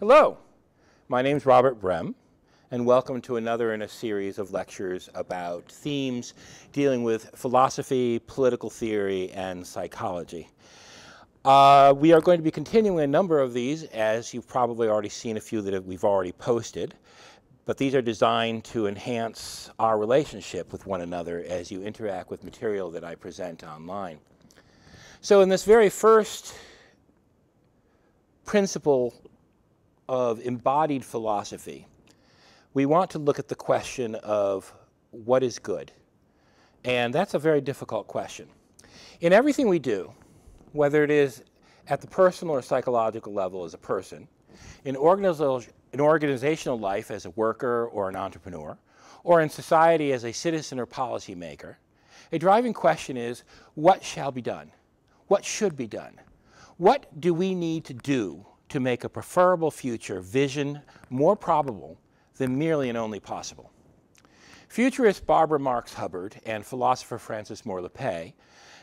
Hello, my name is Robert Brem, and welcome to another in a series of lectures about themes dealing with philosophy, political theory, and psychology. Uh, we are going to be continuing a number of these, as you've probably already seen a few that we've already posted, but these are designed to enhance our relationship with one another as you interact with material that I present online. So in this very first principle of embodied philosophy, we want to look at the question of what is good. And that's a very difficult question. In everything we do, whether it is at the personal or psychological level as a person, in, in organizational life as a worker or an entrepreneur, or in society as a citizen or policymaker, a driving question is what shall be done? What should be done? What do we need to do to make a preferable future vision more probable than merely and only possible. Futurist Barbara Marx Hubbard and philosopher Frances Moore Lappé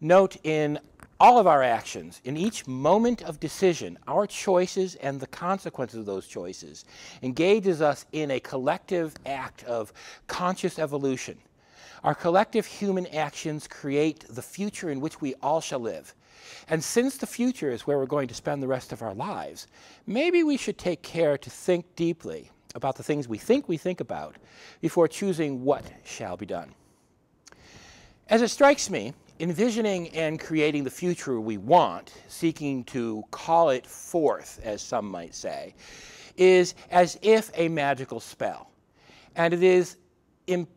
note in all of our actions, in each moment of decision, our choices and the consequences of those choices engages us in a collective act of conscious evolution. Our collective human actions create the future in which we all shall live. And since the future is where we're going to spend the rest of our lives, maybe we should take care to think deeply about the things we think we think about before choosing what shall be done. As it strikes me, envisioning and creating the future we want, seeking to call it forth, as some might say, is as if a magical spell. And it is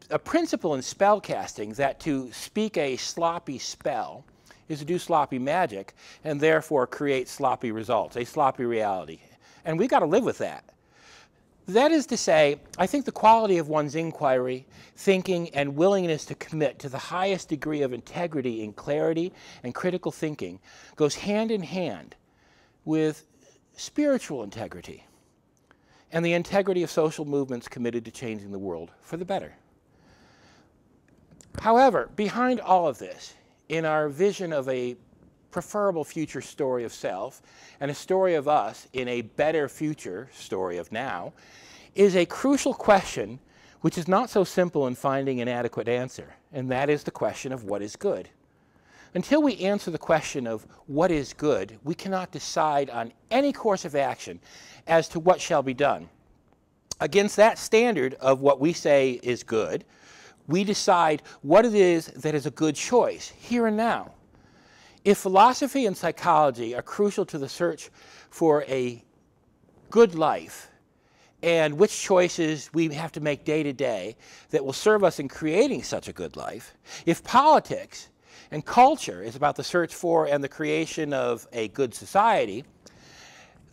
a principle in spell casting that to speak a sloppy spell is to do sloppy magic and therefore create sloppy results, a sloppy reality. And we've got to live with that. That is to say, I think the quality of one's inquiry, thinking, and willingness to commit to the highest degree of integrity in clarity and critical thinking goes hand in hand with spiritual integrity and the integrity of social movements committed to changing the world for the better. However, behind all of this in our vision of a preferable future story of self and a story of us in a better future story of now is a crucial question which is not so simple in finding an adequate answer, and that is the question of what is good. Until we answer the question of what is good, we cannot decide on any course of action as to what shall be done. Against that standard of what we say is good, we decide what it is that is a good choice here and now. If philosophy and psychology are crucial to the search for a good life, and which choices we have to make day to day that will serve us in creating such a good life, if politics and culture is about the search for and the creation of a good society,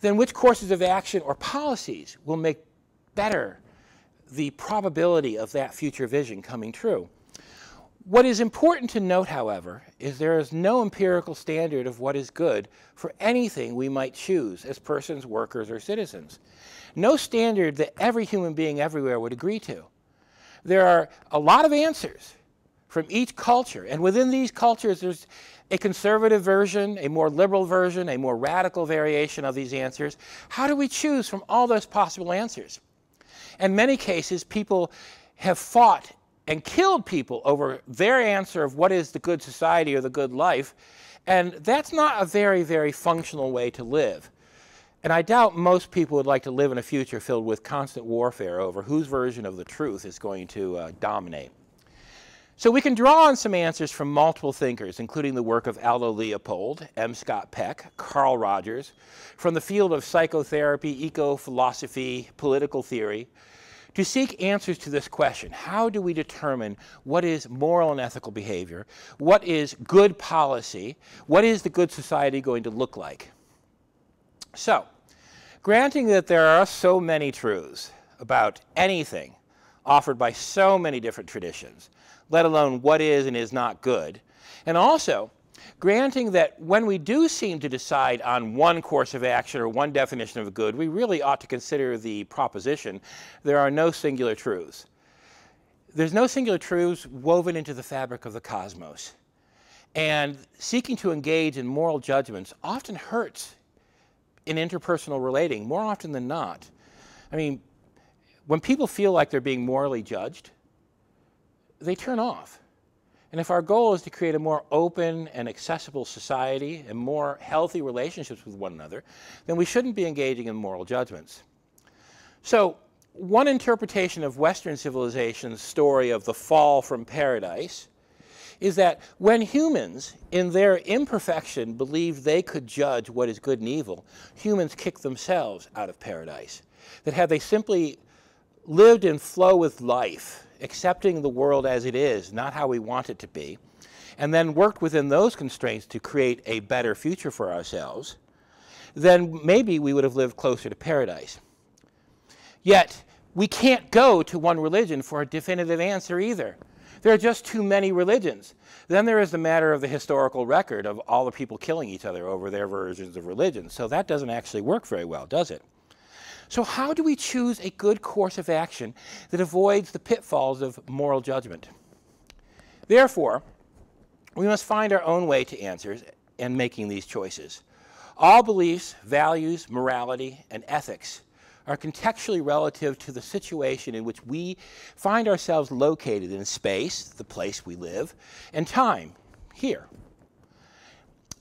then which courses of action or policies will make better the probability of that future vision coming true. What is important to note, however, is there is no empirical standard of what is good for anything we might choose as persons, workers, or citizens. No standard that every human being everywhere would agree to. There are a lot of answers from each culture, and within these cultures, there's a conservative version, a more liberal version, a more radical variation of these answers. How do we choose from all those possible answers? In many cases, people have fought and killed people over their answer of what is the good society or the good life. And that's not a very, very functional way to live. And I doubt most people would like to live in a future filled with constant warfare over whose version of the truth is going to uh, dominate. So we can draw on some answers from multiple thinkers, including the work of Aldo Leopold, M. Scott Peck, Carl Rogers, from the field of psychotherapy, eco-philosophy, political theory, to seek answers to this question. How do we determine what is moral and ethical behavior? What is good policy? What is the good society going to look like? So, granting that there are so many truths about anything offered by so many different traditions, let alone what is and is not good. And also, granting that when we do seem to decide on one course of action or one definition of a good, we really ought to consider the proposition there are no singular truths. There's no singular truths woven into the fabric of the cosmos. And seeking to engage in moral judgments often hurts in interpersonal relating more often than not. I mean, when people feel like they're being morally judged, they turn off. And if our goal is to create a more open and accessible society and more healthy relationships with one another, then we shouldn't be engaging in moral judgments. So, one interpretation of Western civilization's story of the fall from paradise is that when humans, in their imperfection, believed they could judge what is good and evil, humans kicked themselves out of paradise. That had they simply lived in flow with life, accepting the world as it is, not how we want it to be, and then worked within those constraints to create a better future for ourselves, then maybe we would have lived closer to paradise. Yet, we can't go to one religion for a definitive answer either. There are just too many religions. Then there is the matter of the historical record of all the people killing each other over their versions of religion. So that doesn't actually work very well, does it? So, how do we choose a good course of action that avoids the pitfalls of moral judgment? Therefore, we must find our own way to answers and making these choices. All beliefs, values, morality, and ethics are contextually relative to the situation in which we find ourselves located in space, the place we live, and time, here.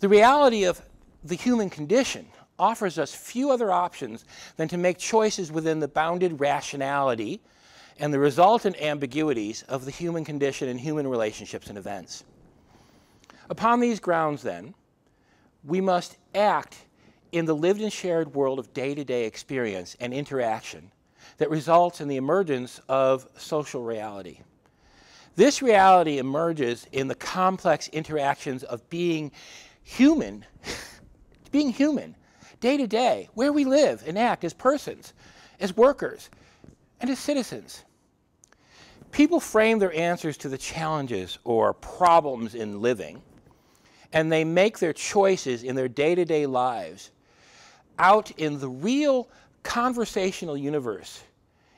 The reality of the human condition offers us few other options than to make choices within the bounded rationality and the resultant ambiguities of the human condition and human relationships and events. Upon these grounds, then, we must act in the lived and shared world of day to day experience and interaction that results in the emergence of social reality. This reality emerges in the complex interactions of being human, being human, day to day, where we live and act as persons, as workers, and as citizens. People frame their answers to the challenges or problems in living, and they make their choices in their day to day lives out in the real conversational universe,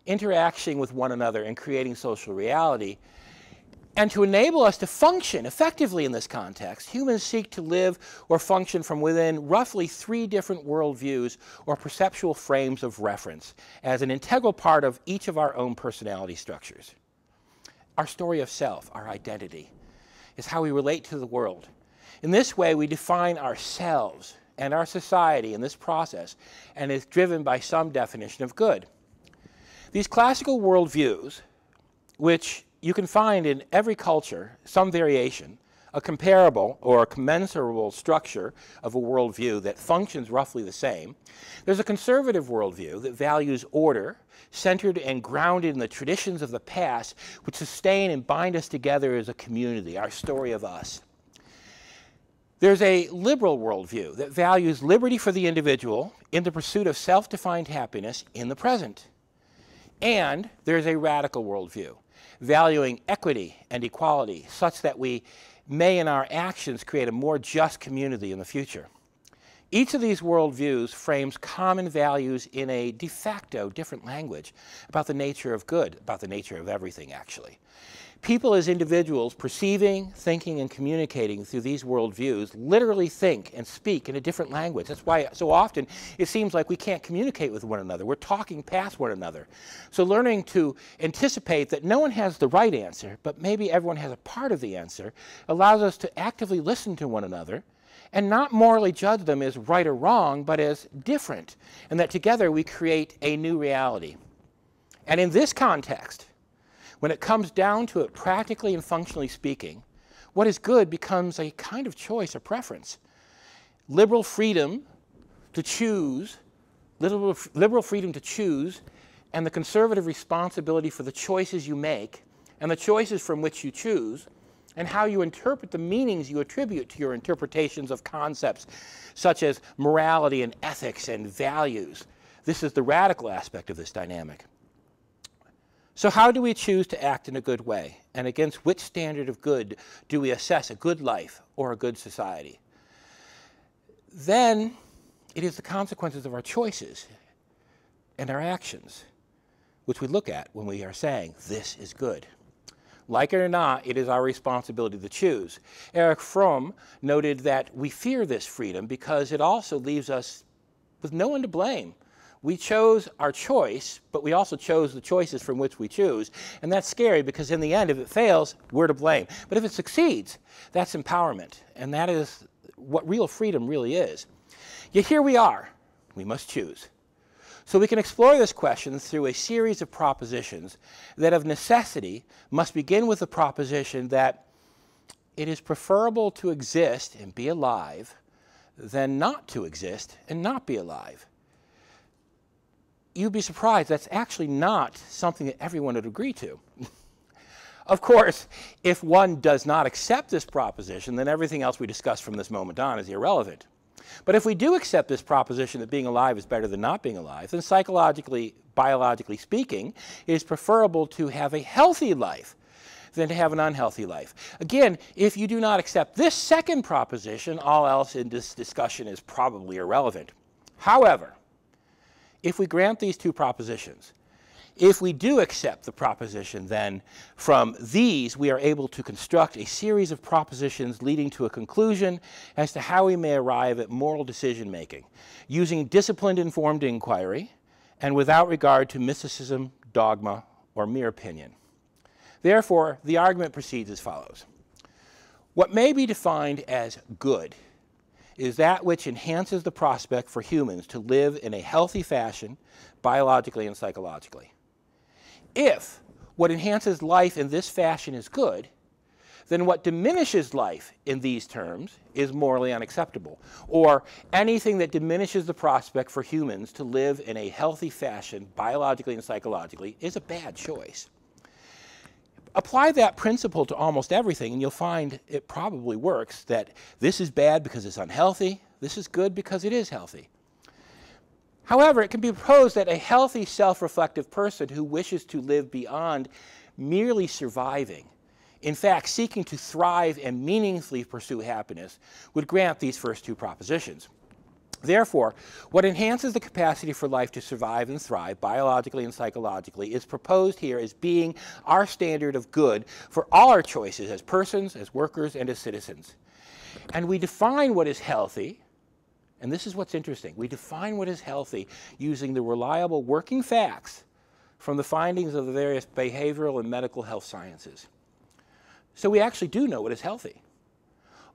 interacting with one another and creating social reality. And to enable us to function effectively in this context, humans seek to live or function from within roughly three different worldviews or perceptual frames of reference as an integral part of each of our own personality structures. Our story of self, our identity, is how we relate to the world. In this way, we define ourselves and our society in this process and is driven by some definition of good. These classical worldviews, which you can find in every culture some variation, a comparable or a commensurable structure of a worldview that functions roughly the same. There's a conservative worldview that values order, centered and grounded in the traditions of the past, which sustain and bind us together as a community, our story of us. There's a liberal worldview that values liberty for the individual in the pursuit of self defined happiness in the present. And there's a radical worldview valuing equity and equality such that we may in our actions create a more just community in the future. Each of these worldviews frames common values in a de facto different language about the nature of good, about the nature of everything, actually people as individuals perceiving, thinking, and communicating through these worldviews literally think and speak in a different language. That's why so often it seems like we can't communicate with one another. We're talking past one another. So learning to anticipate that no one has the right answer, but maybe everyone has a part of the answer, allows us to actively listen to one another and not morally judge them as right or wrong, but as different, and that together we create a new reality. And in this context, when it comes down to it, practically and functionally speaking, what is good becomes a kind of choice or preference. Liberal freedom to choose, liberal, liberal freedom to choose, and the conservative responsibility for the choices you make and the choices from which you choose and how you interpret the meanings you attribute to your interpretations of concepts such as morality and ethics and values. This is the radical aspect of this dynamic. So, how do we choose to act in a good way? And against which standard of good do we assess a good life or a good society? Then it is the consequences of our choices and our actions which we look at when we are saying, This is good. Like it or not, it is our responsibility to choose. Erich Fromm noted that we fear this freedom because it also leaves us with no one to blame. We chose our choice, but we also chose the choices from which we choose. And that's scary because in the end, if it fails, we're to blame. But if it succeeds, that's empowerment. And that is what real freedom really is. Yet here we are. We must choose. So we can explore this question through a series of propositions that of necessity must begin with the proposition that it is preferable to exist and be alive than not to exist and not be alive you'd be surprised that's actually not something that everyone would agree to. of course, if one does not accept this proposition, then everything else we discuss from this moment on is irrelevant. But if we do accept this proposition that being alive is better than not being alive, then psychologically, biologically speaking, it is preferable to have a healthy life than to have an unhealthy life. Again, if you do not accept this second proposition, all else in this discussion is probably irrelevant. However, if we grant these two propositions, if we do accept the proposition, then from these we are able to construct a series of propositions leading to a conclusion as to how we may arrive at moral decision making using disciplined informed inquiry and without regard to mysticism, dogma, or mere opinion. Therefore, the argument proceeds as follows. What may be defined as good is that which enhances the prospect for humans to live in a healthy fashion, biologically and psychologically. If what enhances life in this fashion is good, then what diminishes life in these terms is morally unacceptable, or anything that diminishes the prospect for humans to live in a healthy fashion, biologically and psychologically, is a bad choice apply that principle to almost everything, and you'll find it probably works that this is bad because it's unhealthy, this is good because it is healthy. However, it can be proposed that a healthy, self reflective person who wishes to live beyond merely surviving, in fact, seeking to thrive and meaningfully pursue happiness, would grant these first two propositions. Therefore, what enhances the capacity for life to survive and thrive biologically and psychologically is proposed here as being our standard of good for all our choices as persons, as workers, and as citizens. And we define what is healthy, and this is what's interesting. We define what is healthy using the reliable working facts from the findings of the various behavioral and medical health sciences. So we actually do know what is healthy.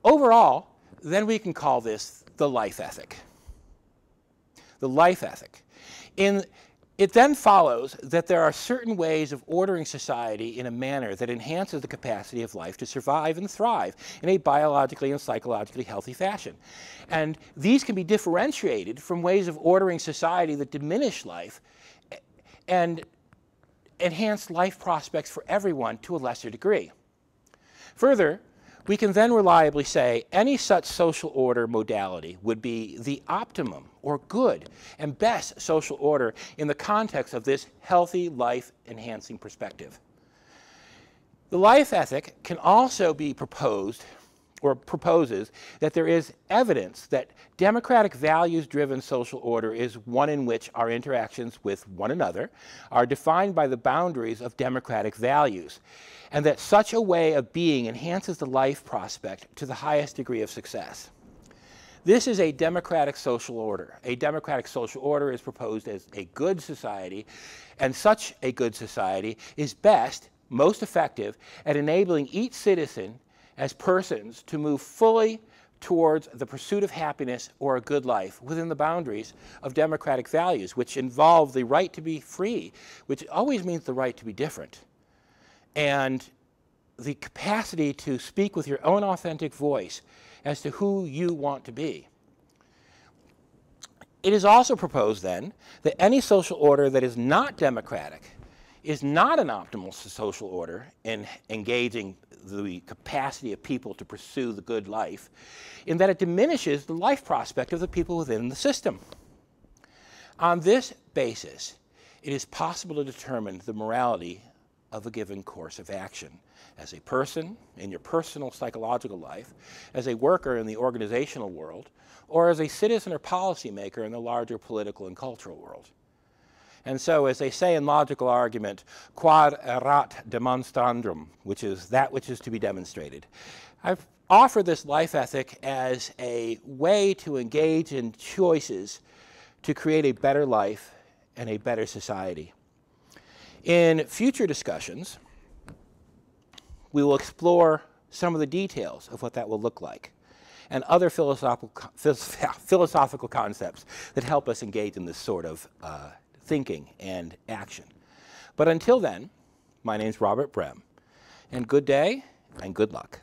Overall, then we can call this the life ethic the life ethic. In, it then follows that there are certain ways of ordering society in a manner that enhances the capacity of life to survive and thrive in a biologically and psychologically healthy fashion. And these can be differentiated from ways of ordering society that diminish life and enhance life prospects for everyone to a lesser degree. Further, we can then reliably say any such social order modality would be the optimum or good and best social order in the context of this healthy life enhancing perspective. The life ethic can also be proposed or proposes that there is evidence that democratic values driven social order is one in which our interactions with one another are defined by the boundaries of democratic values and that such a way of being enhances the life prospect to the highest degree of success. This is a democratic social order. A democratic social order is proposed as a good society, and such a good society is best, most effective, at enabling each citizen as persons to move fully towards the pursuit of happiness or a good life within the boundaries of democratic values, which involve the right to be free, which always means the right to be different and the capacity to speak with your own authentic voice as to who you want to be. It is also proposed then that any social order that is not democratic is not an optimal social order in engaging the capacity of people to pursue the good life, in that it diminishes the life prospect of the people within the system. On this basis, it is possible to determine the morality of a given course of action as a person in your personal psychological life, as a worker in the organizational world, or as a citizen or policymaker in the larger political and cultural world. And so, as they say in logical argument, quod erat demonstrandum, which is that which is to be demonstrated. I've offered this life ethic as a way to engage in choices to create a better life and a better society. In future discussions, we will explore some of the details of what that will look like and other philosophical, philosophical concepts that help us engage in this sort of uh, thinking and action. But until then, my name is Robert Brem, and good day and good luck.